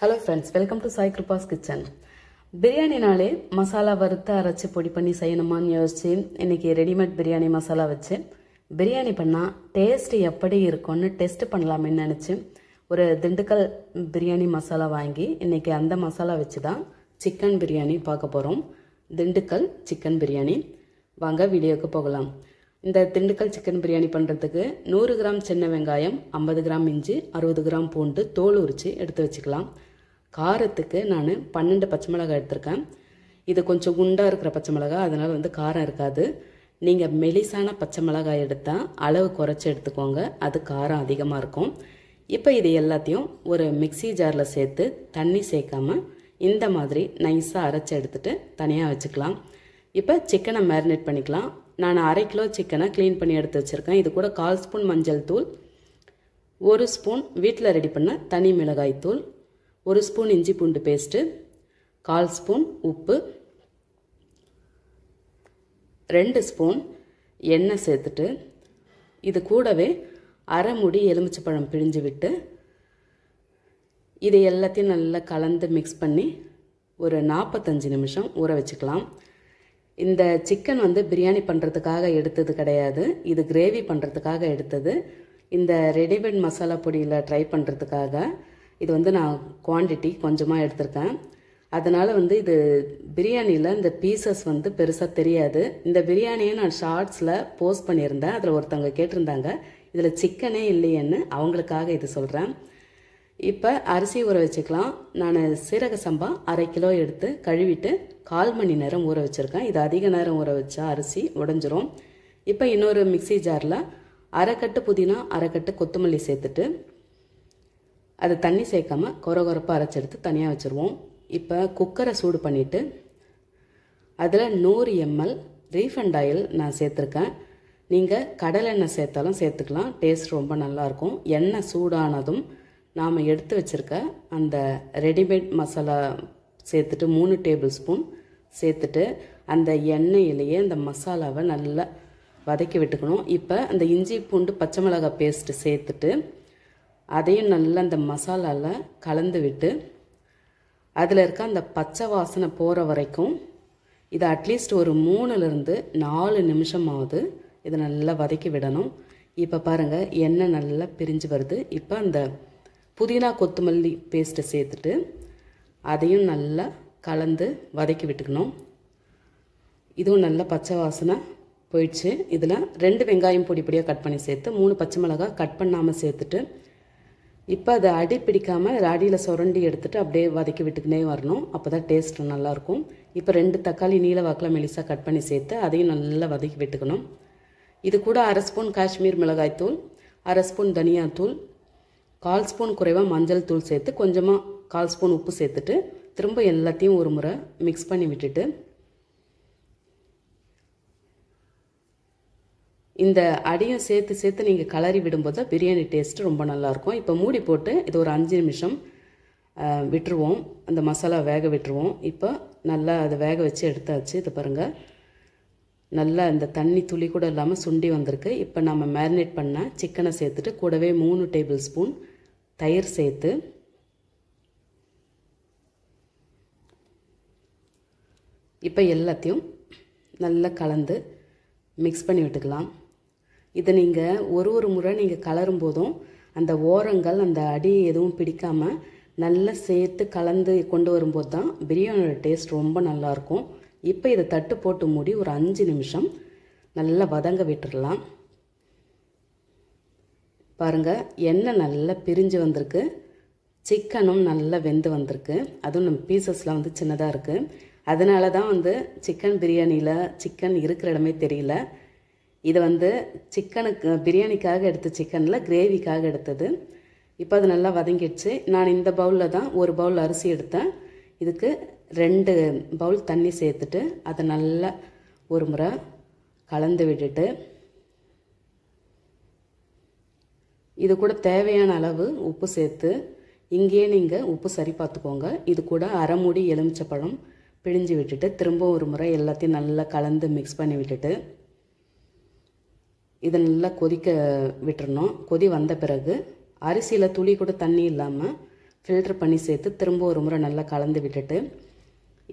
Hello friends welcome to Sai Kirupa's kitchen பிரியாணினாலே masala வறுத்து அரைச்சி பொடி பண்ணி செய்யணுமான்னு யோசிச்சு இன்னைக்கு ரெடிமேட் பிரியாணி மசாலா வச்சு பிரியாணி பண்ணால் டேஸ்ட் எப்படி இருக்கும்னு டெஸ்ட் பண்ணலாமேன்னு நினச்சி ஒரு திண்டுக்கல் பிரியாணி மசாலா வாங்கி இன்னைக்கு அந்த மசாலா வச்சு தான் சிக்கன் பிரியாணி பார்க்க போகிறோம் திண்டுக்கல் சிக்கன் பிரியாணி. வாங்க வீடியோவுக்கு போகலாம். இந்த திண்டுக்கல் சிக்கன் பிரியாணி பண்ணுறதுக்கு நூறு கிராம் சின்ன வெங்காயம் ஐம்பது கிராம் இஞ்சி அறுபது கிராம் பூண்டு தோல் உரித்து எடுத்து வச்சுக்கலாம். காரத்துக்கு நான் பன்னெண்டு பச்சை மிளகாய் எடுத்திருக்கேன். இது கொஞ்சம் குண்டாக இருக்கிற பச்சை மிளகாய் அதனால் வந்து காரம் இருக்காது. நீங்கள் மெலிசான பச்சை மிளகாய் எடுத்தால் அளவு குறைச்சி எடுத்துக்கோங்க. அது காரம் அதிகமாக இருக்கும். இப்போ இது எல்லாத்தையும் ஒரு மிக்சி ஜாரில் சேர்த்து தண்ணி சேர்க்காமல் இந்த மாதிரி நைஸாக அரைச்சி எடுத்துகிட்டு தனியாக வச்சுக்கலாம். இப்போ சிக்கனை மேரினேட் பண்ணிக்கலாம். நான் அரை கிலோ சிக்கனை க்ளீன் பண்ணி எடுத்து வச்சுருக்கேன். இது கூட கால் ஸ்பூன் மஞ்சள் தூள் ஒரு ஸ்பூன் வீட்டில் ரெடி பண்ண தனி மிளகாய் தூள் ஒரு ஸ்பூன் இஞ்சி பூண்டு பேஸ்ட்டு கால் ஸ்பூன் உப்பு ரெண்டு ஸ்பூன் எண்ணெய் சேர்த்துட்டு இது கூடவே அரை முடி எலுமிச்சப்பழம் பிழிஞ்சு விட்டு இது எல்லாத்தையும் நல்லா கலந்து மிக்ஸ் பண்ணி ஒரு நாற்பத்தஞ்சு நிமிஷம் ஊற வச்சுக்கலாம். இந்த சிக்கன் வந்து பிரியாணி பண்ணுறதுக்காக எடுத்தது கிடையாது. இது கிரேவி பண்ணுறதுக்காக எடுத்தது. இந்த ரெடிமேட் மசாலா பொடியில் ட்ரை பண்ணுறதுக்காக இது வந்து நான் குவான்டிட்டி கொஞ்சமாக எடுத்திருக்கேன். அதனால் வந்து இது பிரியாணியில் இந்த பீசஸ் வந்து பெருசாக தெரியாது. இந்த பிரியாணியை நான் ஷார்ட்ஸில் போஸ்ட் பண்ணியிருந்தேன். அதில் ஒருத்தவங்க கேட்டிருந்தாங்க. இதில் சிக்கனே இல்லையேன்னு அவங்களுக்காக இது சொல்கிறேன் இப்போ அரிசி ஊற வச்சுக்கலாம். நான் சீரக சம்பா அரை கிலோ எடுத்து கழுவிட்டு கால் மணி நேரம் ஊற வச்சுருக்கேன். இது அதிக நேரம் ஊற வச்சா அரிசி உடஞ்சிரும். இப்போ இன்னொரு மிக்சி ஜாரில் அரைக்கட்டு புதினா அரைக்கட்டு கொத்தமல்லி சேர்த்துட்டு அது தண்ணி சேர்க்காம கொர கொரப்பாக அரைச்செடுத்து தனியாக வச்சுருவோம். இப்போ குக்கரை சூடு பண்ணிவிட்டு அதில் நூறு எம்எல் ரீஃபண்ட் ஆயில் நான் சேர்த்துருக்கேன். நீங்கள் கடலெண்ணெய் சேர்த்தாலும் சேர்த்துக்கலாம். டேஸ்ட் ரொம்ப நல்லாயிருக்கும் எண்ணெய் சூடானதும் நாம் எடுத்து வச்சுருக்க அந்த ரெடிமேட் மசாலா சேர்த்துட்டு மூணு டேபிள் ஸ்பூன் சேர்த்துட்டு அந்த எண்ணெயிலேயே அந்த மசாலாவை நல்லா வதக்கி விட்டுக்கணும். இப்போ அந்த இஞ்சி பூண்டு பச்சை மிளகாய் பேஸ்ட்டு சேர்த்துட்டு அதையும் நல்லா அந்த மசாலாவில் கலந்து விட்டு அதில் இருக்க அந்த பச்சை வாசனை போகிற வரைக்கும் இதை அட்லீஸ்ட் ஒரு மூணுலேருந்து நாலு நிமிஷமாவது இதை நல்லா வதக்கி விடணும். இப்போ பாருங்கள் எண்ணெய் நல்லா பிரிஞ்சு வருது. இப்போ அந்த புதினா கொத்தமல்லி பேஸ்ட்டை சேர்த்துட்டு அதையும் நல்லா கலந்து வதக்கி விட்டுக்கணும். இதுவும் நல்லா பச்சை வாசனை போயிடுச்சு. இதில் ரெண்டு வெங்காயம் பொடி பொடியாக கட் பண்ணி சேர்த்து மூணு பச்சை மிளகாய் கட் பண்ணாமல் சேர்த்துட்டு இப்போ அதை அடி பிடிக்காமல் அடியில் சுரண்டி எடுத்துகிட்டு அப்படியே வதக்கி விட்டுக்கினே வரணும். அப்போ தான் டேஸ்ட் நல்லாயிருக்கும் இப்போ ரெண்டு தக்காளி நீல வாக்கில் மெலிசாக கட் பண்ணி சேர்த்து அதையும் நல்லா வதக்கி விட்டுக்கணும். இது கூட அரை ஸ்பூன் காஷ்மீர் மிளகாய் தூள் அரை ஸ்பூன் தனியாத்தூள் கால் ஸ்பூன் குறைவாக மஞ்சள் தூள் சேர்த்து கொஞ்சமாக கால் ஸ்பூன் உப்பு சேர்த்துட்டு திரும்ப எல்லாத்தையும் ஒரு முறை மிக்ஸ் பண்ணி விட்டுட்டு இந்த அடியும் சேர்த்து சேர்த்து நீங்கள் கலரி விடும்போது பிரியாணி டேஸ்ட்டு ரொம்ப நல்லாயிருக்கும். இப்போ மூடி போட்டு இது ஒரு அஞ்சு நிமிஷம் விட்டுருவோம். அந்த மசாலா வேக விட்டுருவோம். இப்போ நல்லா அதை வேக வச்சு எடுத்தாச்சு. இது பாருங்கள் நல்லா இந்த தண்ணி துளி கூட இல்லாமல் சுண்டி வந்திருக்கு. இப்போ நம்ம மேரினேட் பண்ண சிக்கனை சேர்த்துட்டு கூடவே மூணு டேபிள் ஸ்பூன் தயிர் சேர்த்து இப்போ எல்லாத்தையும் நல்லா கலந்து மிக்ஸ் பண்ணி விட்டுக்கலாம். இதை நீங்கள் ஒரு ஒரு முறை நீங்கள் கலரும் போதும் அந்த ஓரங்கள் அந்த அடி எதுவும் பிடிக்காமல் நல்லா சேர்த்து கலந்து கொண்டு வரும்போது தான் பிரியாணியோட டேஸ்ட் ரொம்ப நல்லாயிருக்கும் இப்போ இதை தட்டு போட்டு மூடி ஒரு அஞ்சு நிமிஷம் நல்லா வதங்க விட்டுடலாம் பாருங்கள் எண்ணெய் நல்லா பிரிஞ்சு வந்திருக்கு. சிக்கனும் நல்லா வெந்து வந்திருக்கு. அதுவும் நம்ம பீசஸ்லாம் வந்து சின்னதாக இருக்குது அதனால தான் வந்து சிக்கன் பிரியாணியில் சிக்கன் இருக்கிற இடமே தெரியல. இது வந்து சிக்கனுக்கு பிரியாணிக்காக எடுத்த சிக்கனில் கிரேவிக்காக எடுத்தது. இப்போ அது நல்லா வதங்கிடுச்சு. நான் இந்த பவுலில் தான் ஒரு பவுல் அரிசி எடுத்தேன். இதுக்கு ரெண்டு பவுல் தண்ணி சேர்த்துட்டு அதை நல்லா ஒரு முறை கலந்து விட்டுட்டு இது கூட தேவையான அளவு உப்பு சேர்த்து இங்கேயே நீங்கள் உப்பு சரி பார்த்துக்கோங்க. இது கூட அரை மூடி எலுமிச்சப்பழம் பிழிஞ்சு விட்டுட்டு திரும்ப ஒரு முறை எல்லாத்தையும் நல்லா கலந்து மிக்ஸ் பண்ணி விட்டுட்டு இதை நல்லா கொதிக்க விட்டுறணும். கொதி வந்த பிறகு அரிசியில் துளி கூட தண்ணி இல்லாமல் ஃபில்ட்ரு பண்ணி சேர்த்து திரும்ப ஒரு முறை நல்லா கலந்து விட்டுட்டு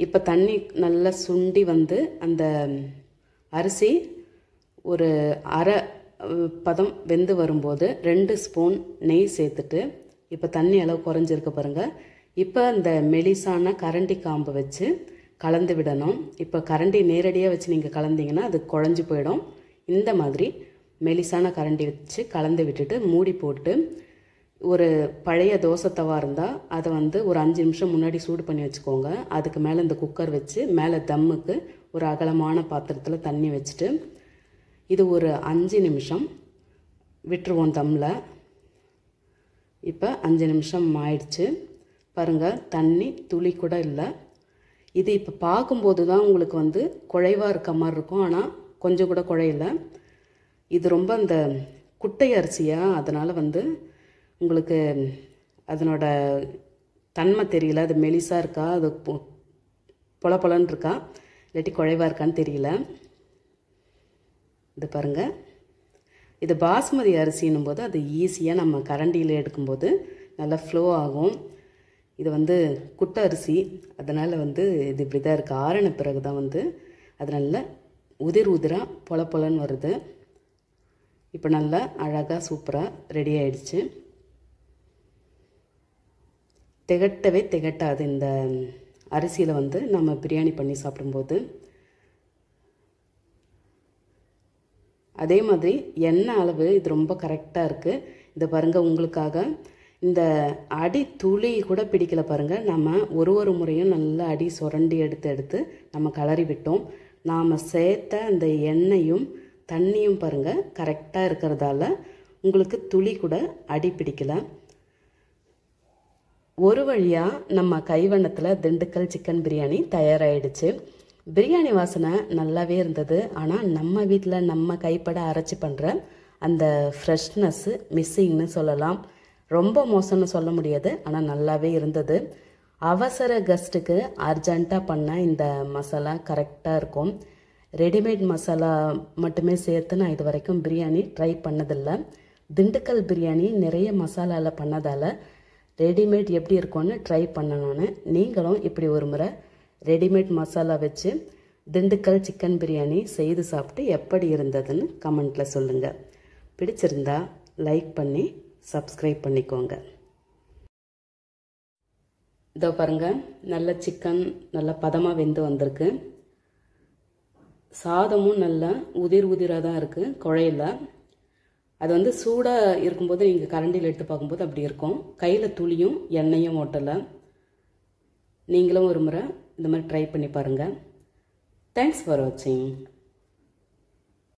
இப்போ தண்ணி நல்லா சுண்டி வந்து அந்த அரிசி ஒரு அரை பதம் வெந்து வரும்போது ரெண்டு ஸ்பூன் நெய் சேர்த்துட்டு இப்போ தண்ணி அளவு குறைஞ்சிருக்கு பாருங்கள் இப்போ இந்த மெலிசான கரண்டி காம்பு வச்சு கலந்து விடணும். இப்போ கரண்டி நேரடியாக வச்சு நீங்கள் கலந்தீங்கன்னா அது குழஞ்சி போயிடும். இந்த மாதிரி மெலிசான கரண்டி வச்சு கலந்து விட்டுட்டு மூடி போட்டு ஒரு பழைய தோசை தவா இருந்தால் அதை வந்து ஒரு அஞ்சு நிமிஷம் முன்னாடி சூடு பண்ணி வச்சுக்கோங்க. அதுக்கு மேலே இந்த குக்கர் வச்சு மேலே தம்முக்கு ஒரு அகலமான பாத்திரத்தில் தண்ணி வச்சுட்டு இது ஒரு அஞ்சு நிமிஷம். விட்டுருவோம் தம்மில் இப்போ அஞ்சு நிமிஷம் ஆயிடுச்சு. பாருங்கள் தண்ணி துளி கூட இல்லை. இது இப்போ பார்க்கும்போது தான் உங்களுக்கு வந்து குழைவாக இருக்க மாதிரி இருக்கும். ஆனால் கொஞ்சம் கூட குழையல. இது ரொம்ப அந்த குட்டை அரிசியாக அதனால் வந்து உங்களுக்கு அதனோட தன்மை தெரியல. அது மெலிசாக இருக்கா? அது பொ- பொல பொலன்னு இருக்கா? இல்லாட்டி குழைவாக இருக்கான்னு தெரியல. இது பாருங்கள் இது பாஸ்மதி அரிசின்னும் போது அது ஈஸியாக நம்ம கரண்டியில் எடுக்கும்போது நல்லா ஃப்ளோ ஆகும். இது வந்து குட்டை அரிசி. அதனால் வந்து இது இப்படி தான் இருக்குது ஆறின பிறகு தான் வந்து அது நல்லா உதிர் உதிராக பொல பொலன்னு வருது. இப்போ நல்லா அழகாக சூப்பராக ரெடி ஆயிடுச்சு. திகட்டவே திகட்டாது இந்த அரிசியில் வந்து நம்ம பிரியாணி பண்ணி சாப்பிடும்போது. அதே மாதிரி எண்ணெய் அளவு இது ரொம்ப கரெக்டாக இருக்குது இதை பாருங்கள் உங்களுக்காக. இந்த அடி துளி கூட பிடிக்கல பாருங்கள் நம்ம ஒரு ஒரு முறையும் நல்லா அடி சுரண்டி எடுத்து எடுத்து நம்ம கலறி விட்டோம். நாம் சேர்த்த அந்த எண்ணெயும் தண்ணியும் பாருங்கள் கரெக்டாக இருக்கிறதால உங்களுக்கு துளி கூட அடி பிடிக்கல. ஒரு வழியாக நம்ம கைவண்ணத்தில் திண்டுக்கல் சிக்கன் பிரியாணி தயாராகிடுச்சு பிரியாணி வாசனை நல்லாவே இருந்தது. ஆனால் நம்ம வீட்டில் நம்ம கைப்பட அரைச்சி பண்ணுற அந்த ஃப்ரெஷ்னஸ்ஸு மிஸ்ஸிங்னு சொல்லலாம். ரொம்ப மோசம்னு சொல்ல முடியாது. ஆனால் நல்லாவே இருந்தது. அவசர கெஸ்ட்டுக்கு அர்ஜெண்ட்டாக பண்ண இந்த மசாலா கரெக்டாக இருக்கும். ரெடிமேட் மசாலா மட்டுமே சேர்த்து நான் இது வரைக்கும் பிரியாணி ட்ரை பண்ணதில்லை. திண்டுக்கல் பிரியாணி நிறைய மசாலாவில் பண்ணதால் ரெடிமேட் எப்படி இருக்கும்னு ட்ரை பண்ண நான். நீங்களும் இப்படி ஒரு முறை ரெடிமேட் மசாலா வச்சு திண்டுக்கல் சிக்கன் பிரியாணி செய்து சாப்பிட்டு எப்படி இருந்ததுன்னு கமெண்ட்டில் சொல்லுங்கள் பிடிச்சிருந்தா லைக் பண்ணி சப்ஸ்கிரைப் பண்ணிக்கோங்க. இதோ பாருங்கள் நல்ல சிக்கன் நல்ல பதமாக வெந்து வந்திருக்கு. சாதமும் நல்லா உதிர் உதிராக தான் இருக்குது குழையில. அது வந்து சூடாக இருக்கும்போது நீங்கள் கரண்டியில் எடுத்து பார்க்கும்போது அப்படி இருக்கும். கையில் துளியும் எண்ணெயும் ஓட்டலை. நீங்களும் ஒரு முறை இந்த மாதிரி ட்ரை பண்ணி பாருங்கள் தேங்க்ஸ் ஃபார் வாட்சிங்